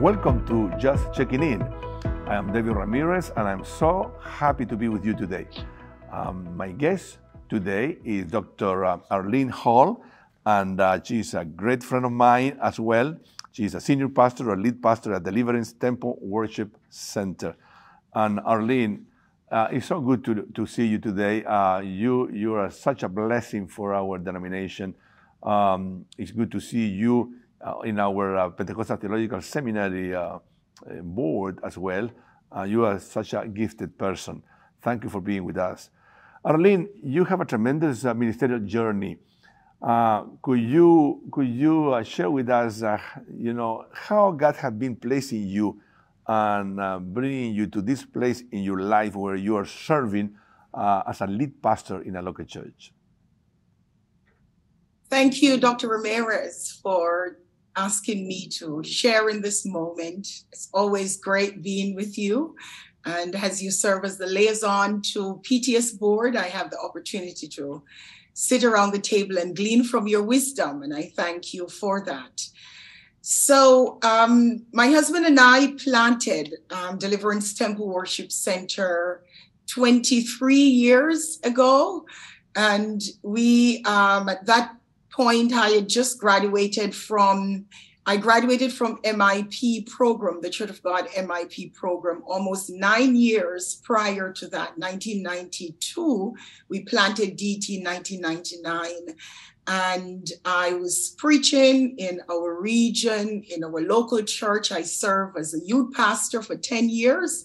Welcome to Just Checking In. I am David Ramirez and I'm so happy to be with you today. Um, my guest today is Dr. uh, Arlene Hall, and uh, she's a great friend of mine as well. She's a senior pastor or lead pastor at Deliverance Temple Worship Center. And Arlene, uh, it's so good to, to see you today. Uh, you, you are such a blessing for our denomination. Um, it's good to see you uh, in our uh, Pentecostal Theological Seminary uh, uh, board as well. You are such a gifted person. Thank you for being with us. Arlene, you have a tremendous ministerial journey. Could you could you share with us, you know, how God has been placing you and uh, bringing you to this place in your life where you are serving uh, as a lead pastor in a local church? Thank you, Dr. Ramirez, for asking me to share in this moment. It's always great being with you. And as you serve as the liaison to PTS board, I have the opportunity to sit around the table and glean from your wisdom. And I thank you for that. So, um, my husband and I planted um, Deliverance Temple Worship Center 23 years ago. And we, um, at that point, I had just graduated from I graduated from MIP program, the Church of God MIP program, almost nine years prior to that, 1992. We planted DT 1999. And I was preaching in our region, in our local church. I served as a youth pastor for 10 years.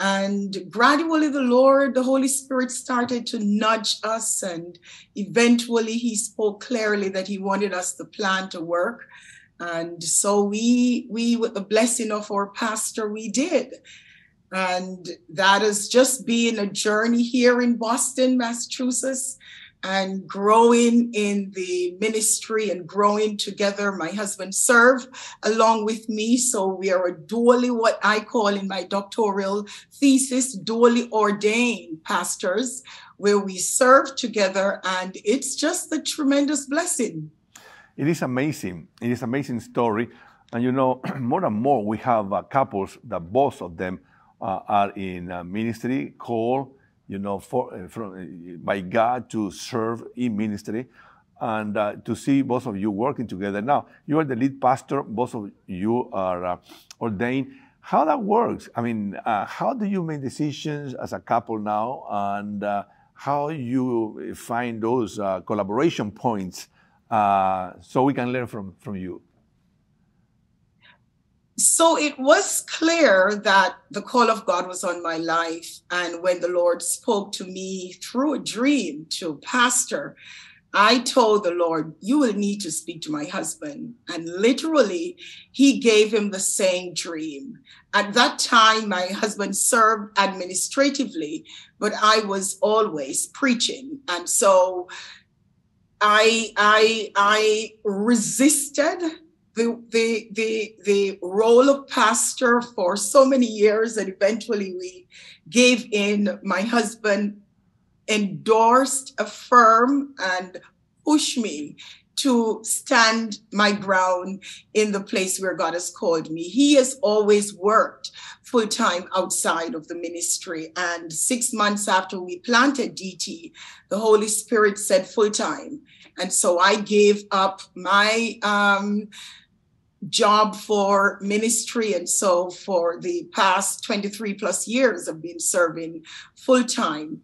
And gradually, the Lord, the Holy Spirit started to nudge us. And eventually, He spoke clearly that He wanted us to plan to work and so we we with the blessing of our pastor we did and that has just been a journey here in boston massachusetts and growing in the ministry and growing together my husband served along with me so we are a dually what i call in my doctoral thesis dually ordained pastors where we serve together and it's just a tremendous blessing It is amazing. It is amazing story. And you know, more and more we have uh, couples that both of them uh, are in uh, ministry, called, you know, for, uh, from, uh, by God to serve in ministry and uh, to see both of you working together. Now, you are the lead pastor, both of you are ordained. How that works? I mean, how do you make decisions as a couple now and how you find those collaboration points uh, so we can learn from, from you? So it was clear that the call of God was on my life. And when the Lord spoke to me through a dream to pastor, I told the Lord, You will need to speak to my husband. And literally, he gave him the same dream. At that time, my husband served administratively, but I was always preaching. And so I I I resisted the the the the role of pastor for so many years and eventually we gave in my husband endorsed affirmed and pushed me to stand my ground in the place where God has called me. He has always worked full time outside of the ministry. And six months after we planted DT, the Holy Spirit said full time. And so I gave up my um, job for ministry. And so for the past 23 plus years, I've been serving full time.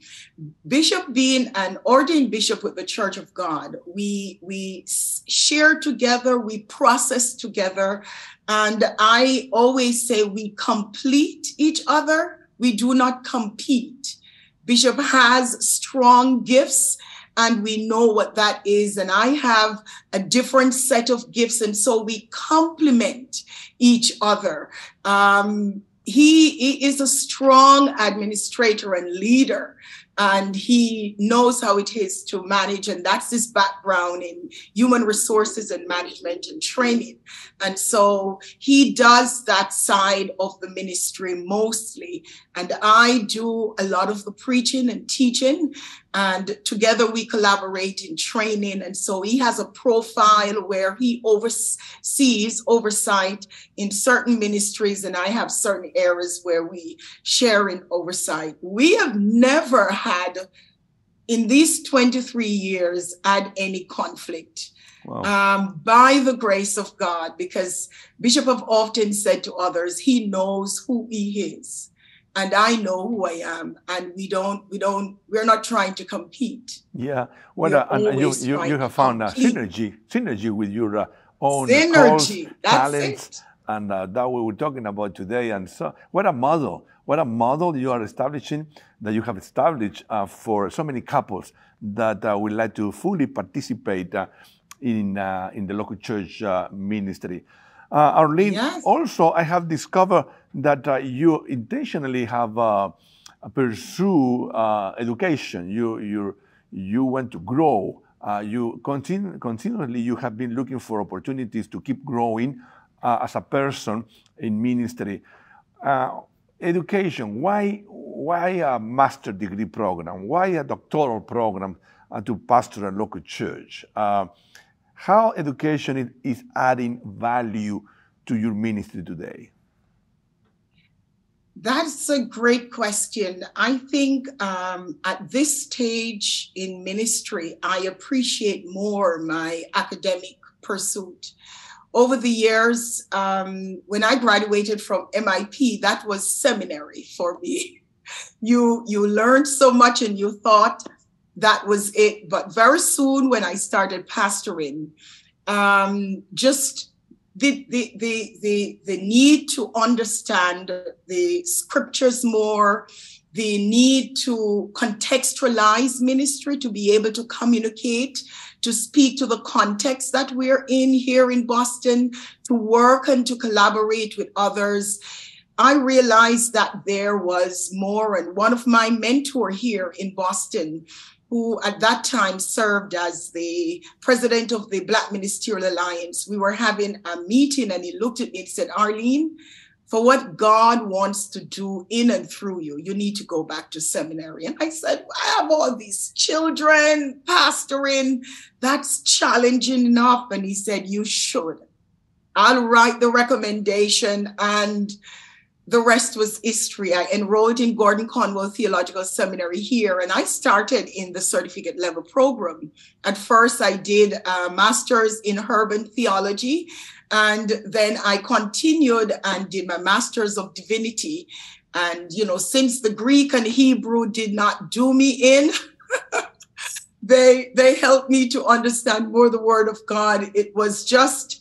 Bishop being an ordained bishop with the Church of God, we, we share together, we process together. And I always say we complete each other. We do not compete. Bishop has strong gifts and we know what that is. And I have a different set of gifts. And so we complement each other. Um, he, he is a strong administrator and leader and he knows how it is to manage and that's his background in human resources and management and training and so he does that side of the ministry mostly and I do a lot of the preaching and teaching. And together we collaborate in training. And so he has a profile where he oversees oversight in certain ministries, and I have certain areas where we share in oversight. We have never had, in these 23 years, had any conflict. Wow. Um, by the grace of God, because Bishop have often said to others, he knows who he is and I know who I am, and we don't, we don't, we're not trying to compete. Yeah, well, uh, and you, you, you have found a synergy, synergy with your uh, own synergy. Calls, talents, it. and uh, that we were talking about today. And so, what a model! What a model you are establishing that you have established uh, for so many couples that uh, would like to fully participate uh, in in the local church ministry. Uh, Arlene, yes. also I have discovered that uh, you intentionally have uh, pursued uh, education. You you you want to grow. Uh, you continue, continually you have been looking for opportunities to keep growing uh, as a person in ministry. education. Why why a master degree program? Why a doctoral program to pastor a local church? How education is adding value to your ministry today? That's a great question. I think um, at this stage in ministry, I appreciate more my academic pursuit. Over the years, um, when I graduated from MIP, that was seminary for me. You you learned so much, and you thought that was it. But very soon, when I started pastoring, um, just the, the, the, the, the need to understand the scriptures more, the need to contextualize ministry, to be able to communicate, to speak to the context that we're in here in Boston, to work and to collaborate with others. I realized that there was more. And one of my mentor here in Boston who at that time served as the president of the Black Ministerial Alliance, we were having a meeting and he looked at me and said, Arlene, for what God wants to do in and through you, you need to go back to seminary. And I said, I have all these children pastoring. That's challenging enough. And he said, You should. I'll write the recommendation and the rest was history. I enrolled in Gordon Conwell Theological Seminary here, and I started in the certificate level program. At first, I did a master's in urban theology, and then I continued and did my master's of divinity. And, you know, since the Greek and Hebrew did not do me in, they they helped me to understand more the word of God. It was just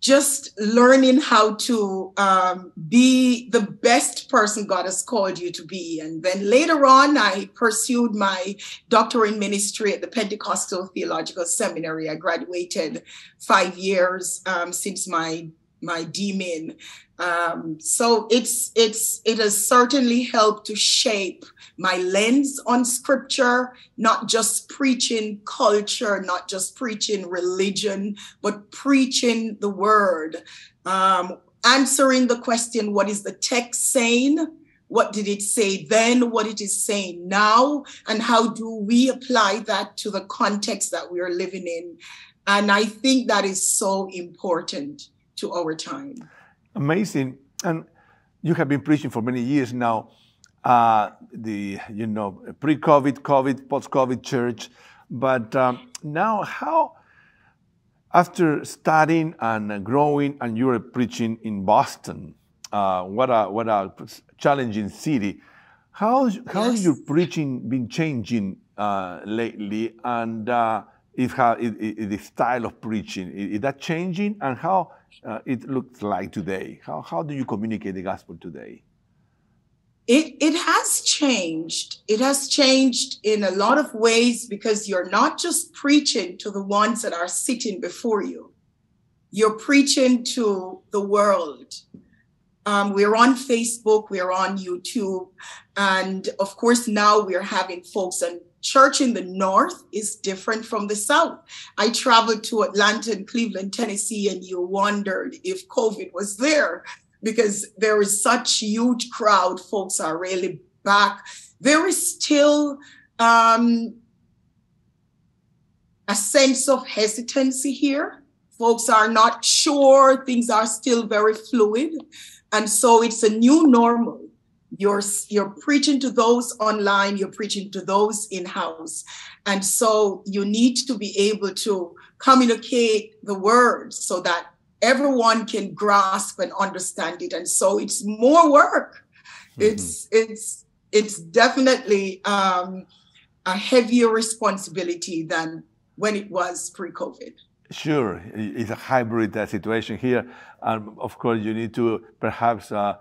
just learning how to um, be the best person God has called you to be. And then later on, I pursued my doctorate in ministry at the Pentecostal Theological Seminary. I graduated five years um, since my my DMin. Um, so it's it's it has certainly helped to shape my lens on scripture, not just preaching culture, not just preaching religion, but preaching the word, um, answering the question, what is the text saying? What did it say then? What it is saying now? And how do we apply that to the context that we are living in? And I think that is so important to our time. Amazing. And you have been preaching for many years now. Uh, the you know pre-COVID, COVID, post-COVID church, but um, now how after studying and growing and you're preaching in Boston, uh, what a what a challenging city. How how yes. your preaching been changing uh, lately, and if how the style of preaching is that changing, and how uh, it looks like today? How, how do you communicate the gospel today? It, it has changed. It has changed in a lot of ways because you're not just preaching to the ones that are sitting before you, you're preaching to the world. Um, we're on Facebook, we're on YouTube, and of course, now we're having folks on church in the north is different from the south. I traveled to Atlanta and Cleveland, Tennessee, and you wondered if COVID was there. because there is such huge crowd. Folks are really back. There is still um, a sense of hesitancy here. Folks are not sure. Things are still very fluid. And so it's a new normal. You're, you're preaching to those online, you're preaching to those in house. And so you need to be able to communicate the words so that everyone can grasp and understand it. And so it's more work. Mm-hmm. It's, it's, it's definitely um, a heavier responsibility than when it was pre-COVID. Sure, it's a hybrid uh, situation here, and of course you need to perhaps uh,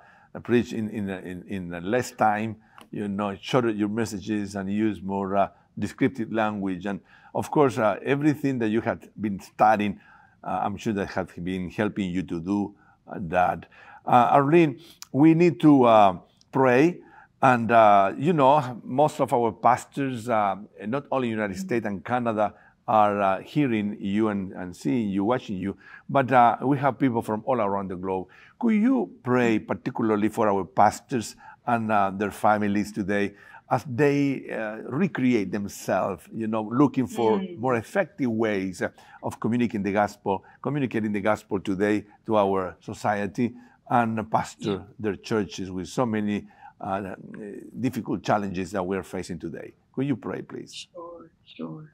preach in in, in in less time. You know, shorter your messages and use more uh, descriptive language, and of course uh, everything that you have been studying, uh, I'm sure that has been helping you to do that. Uh, Arlene, we need to pray. And, you know, most of our pastors, not only in the United States and Canada, are uh, hearing you and, and, seeing you, watching you, but uh, we have people from all around the globe. Could you pray particularly for our pastors and uh, their families today as they uh, recreate themselves, you know, looking for mm. more effective ways of communicating the gospel, communicating the gospel today to our society and pastor their churches with so many uh, difficult challenges that we're facing today. Could you pray, please? Sure, sure.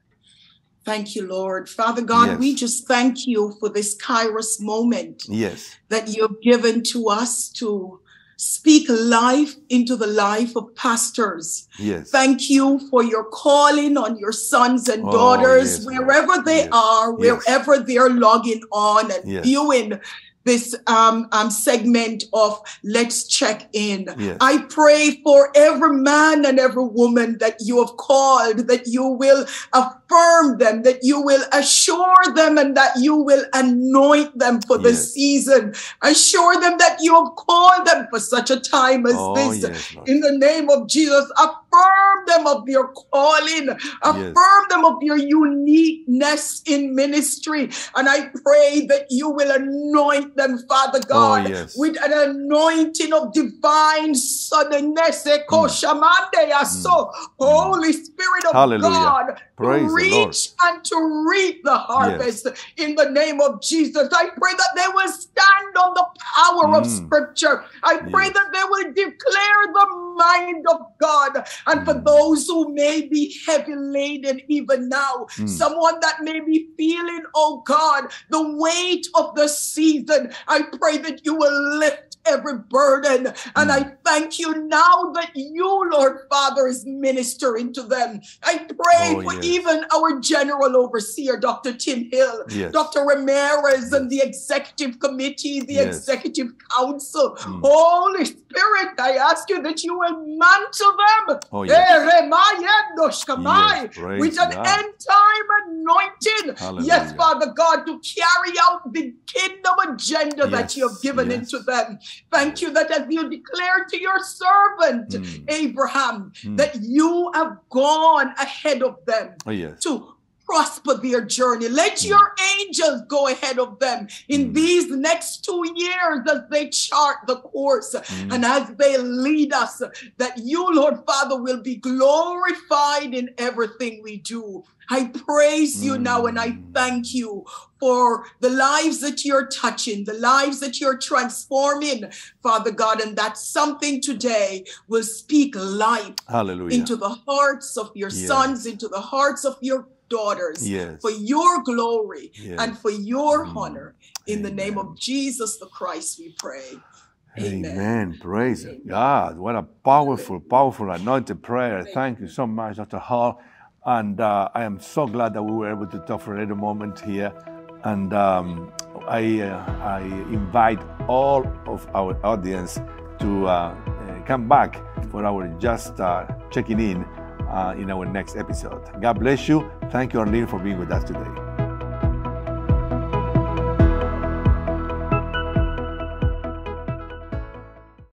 Thank you, Lord. Father God, yes. we just thank you for this Kairos moment. Yes. That you've given to us to speak life into the life of pastors. Yes. Thank you for your calling on your sons and oh, daughters, oh, yes, wherever they yes. are, wherever they're logging on and viewing this um, um, segment of Let's Check In. Yes. I pray for every man and every woman that you have called, that you will affirm them, that you will assure them, and that you will anoint them for yes. the season. Assure them that you have called them for such a time as oh, this. Yes, In the name of Jesus, affirm them of your calling, affirm them of your uniqueness in ministry. And I pray that you will anoint them, Father oh, God, oh, yes. with an anointing of divine suddenness. Mm. So, Holy Spirit of Hallelujah. God, Praise reach and to reap the harvest yes. in the name of Jesus. I pray that they will stand on the power mm. of Scripture. I pray yes. that they will declare the mind of God. And mm. for those who may be heavy laden even now, mm. someone that may be feeling, oh God, the weight of the season, I pray that you will lift every burden. And. I thank you now that you, Lord Father, is ministering to them. I pray oh, for yes. even our general overseer, Dr. Tim Hill, yes. Dr. Ramirez, and the executive committee, the yes. executive council. Mm. Holy Spirit, I ask you that you will mantle them oh, yes. with an God. end time anointing. Hallelujah. Yes, Father God, to carry out the kingdom agenda that you have given into them. Thank you that as you declared to your servant mm. Abraham, mm. that you have gone ahead of them oh, yes. to prosper their journey. Let mm. your angels go ahead of them in mm. these next two years as they chart the course mm. and as they lead us, that you, Lord Father, will be glorified in everything we do. I praise you now and I mm. thank you for the lives that you're touching, the lives that you're transforming, Father God, and that something today will speak life Hallelujah. into the hearts of your yes. sons, into the hearts of your daughters yes. for your glory yes. and for your mm. honor. In Amen. the name of Jesus the Christ, we pray. Amen. Amen. Praise. God. What a powerful, powerful anointed prayer. Thank you so much, Dr. Hall. And uh, I am so glad that we were able to talk for a little moment here. And um, I, uh, I invite all of our audience to uh, uh come back for our just uh, checking in uh, in our next episode. God bless you. Thank you, Arlene, for being with us today.